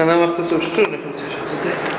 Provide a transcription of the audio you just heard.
A na ławce są szczury chociaż tutaj.